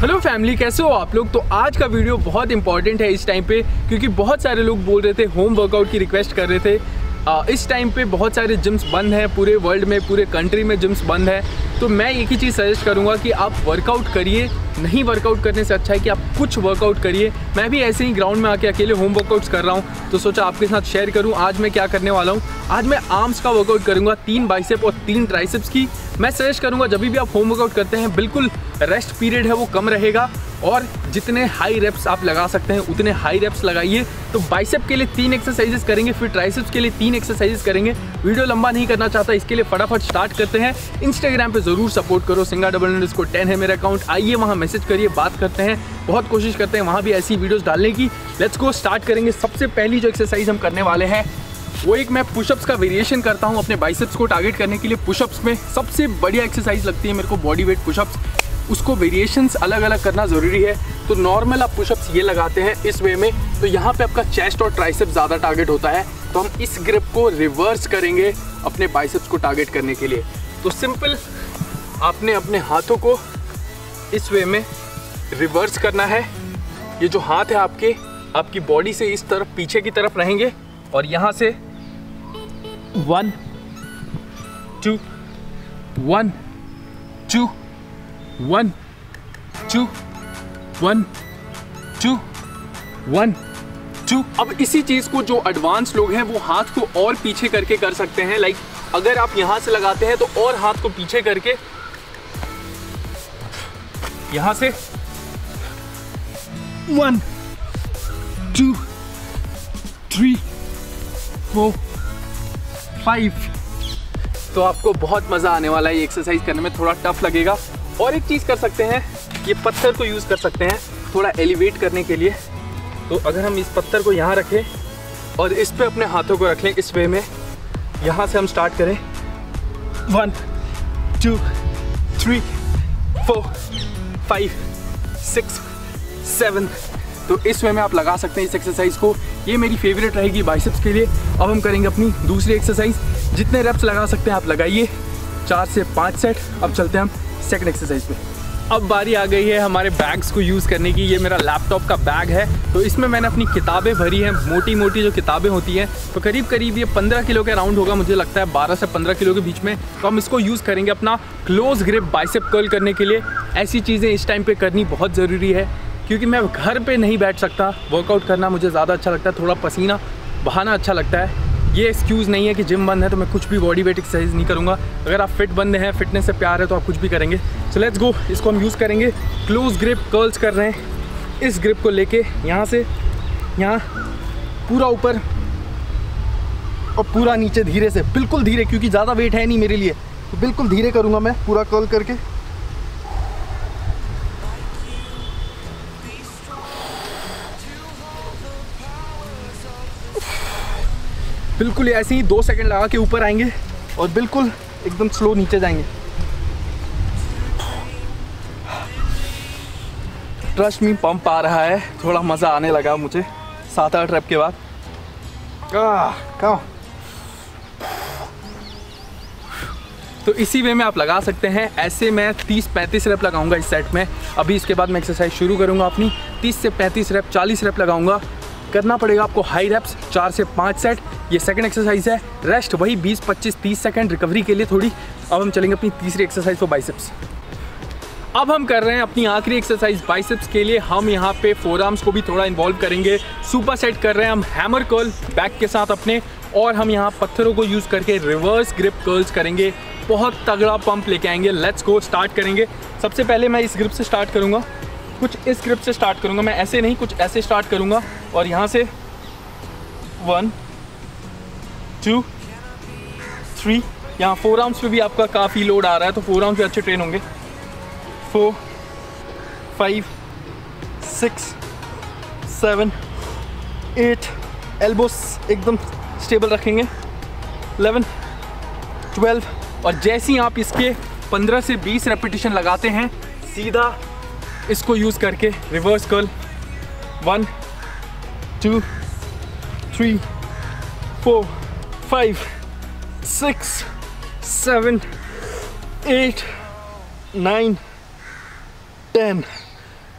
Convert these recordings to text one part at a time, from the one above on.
Hello family, कैसे हो आप लोग? तो आज का वीडियो बहुत इंपॉर्टेंट है इस टाइम पे, क्योंकि बहुत सारे लोग बोल रहे थे होम वर्कआउट की रिक्वेस्ट कर रहे थे। इस टाइम पे बहुत सारे जिम्स बंद हैं, पूरे वर्ल्ड में, पूरे कंट्री में जिम्स बंद है। तो मैं एक ही चीज़ सजेस्ट करूँगा कि आप वर्कआउट करिए। नहीं वर्कआउट करने से अच्छा है कि आप कुछ वर्कआउट करिए। मैं भी ऐसे ही ग्राउंड में आके अकेले होम वर्कआउट्स कर रहा हूँ। तो सोचा आपके साथ शेयर करूँ, आज मैं क्या करने वाला हूँ। आज मैं आर्म्स का वर्कआउट करूँगा, तीन बाइसेप और तीन ट्राइसेप्स की। मैं सजेस्ट करूँगा, जब भी आप होम वर्कआउट करते हैं, बिल्कुल रेस्ट पीरियड है, वो कम रहेगा। और जितने हाई रेप्स आप लगा सकते हैं, उतने हाई रेप्स लगाइए। तो बाइसेप के लिए तीन एक्सरसाइजेस करेंगे, फिर ट्राइसेप्स के लिए तीन एक्सरसाइजेस करेंगे। वीडियो लंबा नहीं करना चाहता, इसके लिए फटाफट स्टार्ट करते हैं। इंस्टाग्राम पे ज़रूर सपोर्ट करो, सिंगा डबल इसको टेन है मेरा अकाउंट आइए वहाँ मैसेज करिए, बात करते हैं। बहुत कोशिश करते हैं वहाँ भी ऐसी वीडियोज़ डालने की। लेट्स को स्टार्ट करेंगे। सबसे पहली जो एक्सरसाइज हम करने वाले हैं, वो एक मैं पुशअप्स का वेरिएशन करता हूँ अपने बाइसेप्स को टारगेट करने के लिए। पुशअप्स में सबसे बढ़िया एक्सरसाइज लगती है मेरे को बॉडी वेट पुशअप्स उसको वेरिएशंस अलग अलग करना ज़रूरी है। तो नॉर्मल आप पुशअप्स ये लगाते हैं इस वे में तो यहाँ पे आपका चेस्ट और ट्राइसेप ज़्यादा टारगेट होता है। तो हम इस ग्रिप को रिवर्स करेंगे अपने बाइसेप्स को टारगेट करने के लिए। तो सिंपल आपने अपने हाथों को इस वे में रिवर्स करना है। ये जो हाथ है आपके, आपकी बॉडी से इस तरफ़, पीछे की तरफ़ रहेंगे और यहाँ से one two one two one two one two one two अब इसी चीज़ को जो एडवांस लोग हैं, वो हाथ को और पीछे करके कर सकते हैं। लाइक अगर आप यहाँ से लगाते हैं तो और हाथ को पीछे करके। यहाँ से। One two three four five तो आपको बहुत मज़ा आने वाला है ये एक्सरसाइज करने में। थोड़ा टफ लगेगा। और एक चीज़ कर सकते हैं, ये पत्थर को यूज़ कर सकते हैं, थोड़ा एलिवेट करने के लिए। तो अगर हम इस पत्थर को यहाँ रखें और इस पे अपने हाथों को रख लें इस वे में, यहाँ से हम स्टार्ट करें। One two three four five six seven तो इस वे में आप लगा सकते हैं इस एक्सरसाइज को। ये मेरी फेवरेट रहेगी बाइसेप्स के लिए। अब हम करेंगे अपनी दूसरी एक्सरसाइज जितने रेप्स लगा सकते हैं आप लगाइए। चार से पाँच सेट अब चलते हैं हम। सेकंड एक्सरसाइज पे। अब बारी आ गई है हमारे बैग्स को यूज़ करने की। ये मेरा लैपटॉप का बैग है। तो इसमें मैंने अपनी किताबें भरी हैं। मोटी मोटी जो किताबें होती हैं। तो करीब करीब ये 15 किलो के अराउंड होगा। मुझे लगता है 12 से 15 किलो के बीच में। तो हम इसको यूज़ करेंगे अपना क्लोज ग्रिप बाइसेप कर्ल करने के लिए। ऐसी चीज़ें इस टाइम पर करनी बहुत ज़रूरी है। क्योंकि मैं घर पर नहीं बैठ सकता। वर्कआउट करना मुझे ज़्यादा अच्छा लगता है। थोड़ा पसीना बहाना अच्छा लगता है। ये एक्सक्यूज़ नहीं है कि जिम बंद है तो मैं कुछ भी बॉडी वेट एक्सरसाइज नहीं करूँगा। अगर आप फिट बंद हैं फिटनेस से प्यार है तो आप कुछ भी करेंगे। सो लेट्स गो इसको हम यूज़ करेंगे। क्लोज ग्रिप कर्ल्स कर रहे हैं। इस ग्रिप को लेके यहाँ से, यहाँ, पूरा ऊपर और पूरा नीचे धीरे से। बिल्कुल धीरे, क्योंकि ज़्यादा वेट है नहीं मेरे लिए। तो बिल्कुल धीरे करूँगा मैं पूरा कर्ल करके। बिल्कुल ऐसे ही दो सेकंड लगा के ऊपर आएँगे और बिल्कुल एकदम स्लो नीचे जाएँगे। ट्रस्ट मी पंप आ रहा है। थोड़ा मज़ा आने लगा मुझे सात आठ रैप के बाद। तो इसी वे में आप लगा सकते हैं, ऐसे मैं 30-35 रैप लगाऊँगा इस सेट में। अभी इसके बाद मैं एक्सरसाइज शुरू करूँगा अपनी। 30 से 35 रैप 40 रैप लगाऊँगा। करना पड़ेगा आपको हाई रैप्स चार से पाँच सेट ये सेकंड एक्सरसाइज है। रेस्ट वही 20 25 30 सेकंड रिकवरी के लिए थोड़ी। अब हम चलेंगे अपनी तीसरी एक्सरसाइज फॉर बाइसेप्स अब हम कर रहे हैं अपनी आखिरी एक्सरसाइज बाइसेप्स के लिए। हम यहाँ पे फोर आर्म्स को भी थोड़ा इन्वॉल्व करेंगे। सुपर सेट कर रहे हैं हम हैमर कर्ल बैक के साथ अपने। और हम यहाँ पत्थरों को यूज़ करके रिवर्स ग्रिप कर्ल्स करेंगे। बहुत तगड़ा पंप लेके आएँगे। लेट्स गो स्टार्ट करेंगे। सबसे पहले मैं इस ग्रिप से स्टार्ट करूँगा। कुछ इस ग्रिप से स्टार्ट करूँगा। मैं ऐसे नहीं, कुछ ऐसे स्टार्ट करूँगा। और यहाँ से वन टू थ्री यहाँ फोर आर्म्स पे भी आपका काफ़ी लोड आ रहा है तो फोर आर्म्स पे अच्छे ट्रेन होंगे। Four five six seven eight elbows एकदम स्टेबल रखेंगे। एलेवन ट्वेल्व और जैसे ही आप इसके पंद्रह से बीस रेपिटेशन लगाते हैं, सीधा इसको यूज़ करके reverse curl one two three four five six seven eight nine ten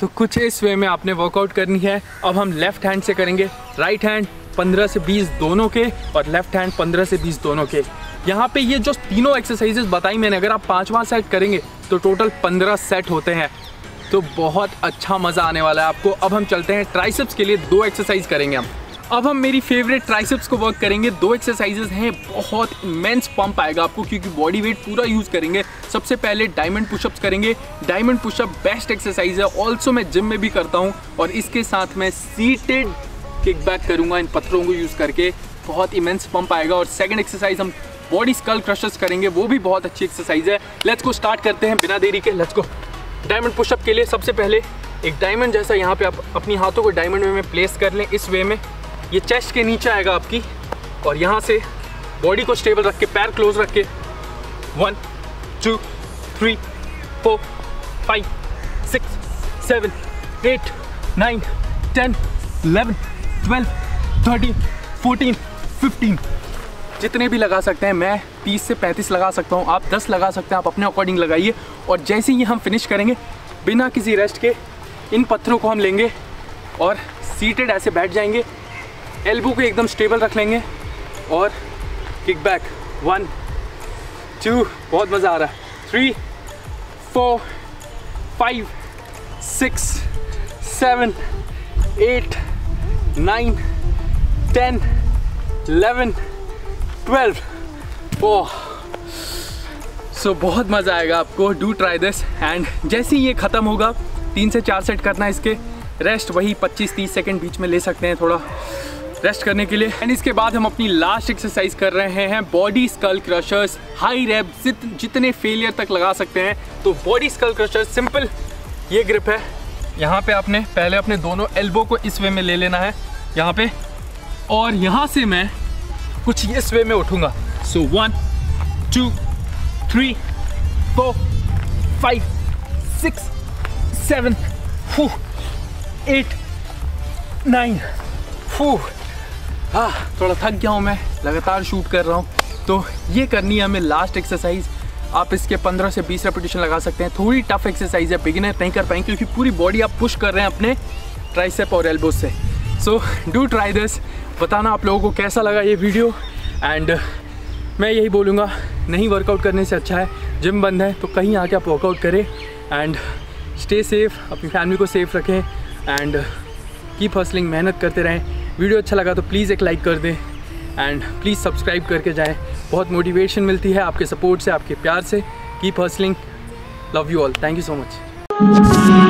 तो कुछ इस वे में आपने वर्कआउट करनी है। अब हम लेफ़्ट हैंड से करेंगे। राइट हैंड 15 से 20 दोनों के और लेफ़्ट हैंड 15 से 20 दोनों के। यहाँ पे ये जो तीनों एक्सरसाइजेस बताई मैंने, अगर आप पांचवा सेट करेंगे तो टोटल 15 सेट होते हैं। तो बहुत अच्छा मज़ा आने वाला है आपको। अब हम चलते हैं ट्राइसेप्स के लिए दो एक्सरसाइज करेंगे हम। अब हम मेरी फेवरेट ट्राइसेप्स को वर्क करेंगे। दो एक्सरसाइजेस हैं, बहुत इमेंस पंप आएगा आपको, क्योंकि बॉडी वेट पूरा यूज़ करेंगे। सबसे पहले डायमंड पुशअप्स करेंगे। डायमंड पुशअप बेस्ट एक्सरसाइज है। ऑल्सो मैं जिम में भी करता हूँ और इसके साथ मैं सीटेड किक बैक करूँगा इन पत्थरों को यूज़ करके। बहुत इमेंस पंप आएगा और सेकेंड एक्सरसाइज हम बॉडी स्कल क्रशर्स करेंगे। वो भी बहुत अच्छी एक्सरसाइज है। लेट्स को स्टार्ट करते हैं बिना देरी के। लेट्स को डायमंड पुशअप के लिए सबसे पहले एक डायमंड जैसा यहाँ पे आप अपनी हाथों को डायमंड वे में प्लेस कर लें। इस वे में ये चेस्ट के नीचे आएगा आपकी। और यहाँ से बॉडी को स्टेबल रख के, पैर क्लोज रख के one two three four five six seven eight nine ten eleven twelve thirteen fourteen fifteen जितने भी लगा सकते हैं, मैं 30 से 35 लगा सकता हूँ। आप 10 लगा सकते हैं, आप अपने अकॉर्डिंग लगाइए। और जैसे ही हम फिनिश करेंगे, बिना किसी रेस्ट के इन पत्थरों को हम लेंगे और सीटेड ऐसे बैठ जाएँगे। एल्बो को एकदम स्टेबल रख लेंगे और किक बैक वन टू बहुत मज़ा आ रहा है. Three four five six seven eight nine ten eleven twelve oh so बहुत मज़ा आएगा आपको. डू ट्राई दिस एंड जैसे ही ये ख़त्म होगा, तीन से चार सेट करना है इसके. रेस्ट वही 25-30 सेकंड बीच में ले सकते हैं थोड़ा. रेस्ट करने के लिए। एंड इसके बाद हम अपनी लास्ट एक्सरसाइज कर रहे हैं body skull crushers high rep जित, जितने फेलियर तक लगा सकते हैं। तो बॉडी स्कल क्रशर्स सिंपल ये ग्रिप है। यहाँ पे आपने पहले अपने दोनों एल्बो को इस वे में ले लेना है। यहाँ पे। और यहाँ से मैं कुछ इस वे में उठूँगा। So one two three four five six seven फू एट नाइन हाँ थोड़ा थक गया हूँ मैं, लगातार शूट कर रहा हूँ। तो ये करनी है हमें लास्ट एक्सरसाइज आप इसके 15 से 20 रेपिटेशन लगा सकते हैं। थोड़ी टफ एक्सरसाइज है बिगिनर नहीं कर पाएँगे क्योंकि पूरी बॉडी आप पुश कर रहे हैं अपने ट्राइसेप और एल्बोज से। सो डू ट्राई दिस बताना आप लोगों को कैसा लगा ये वीडियो एंड मैं यही बोलूँगा, नहीं वर्कआउट करने से अच्छा है। जिम बंद है तो कहीं आके आप वर्कआउट करें। एंड स्टे सेफ़ अपनी फैमिली को सेफ़ रखें। एंड कीप हसलिंग मेहनत करते रहें। वीडियो अच्छा लगा तो प्लीज़ एक लाइक कर दें एंड प्लीज़ सब्सक्राइब करके जाएँ। बहुत मोटिवेशन मिलती है आपके सपोर्ट से, आपके प्यार से। Keep hustling love you all thank you so much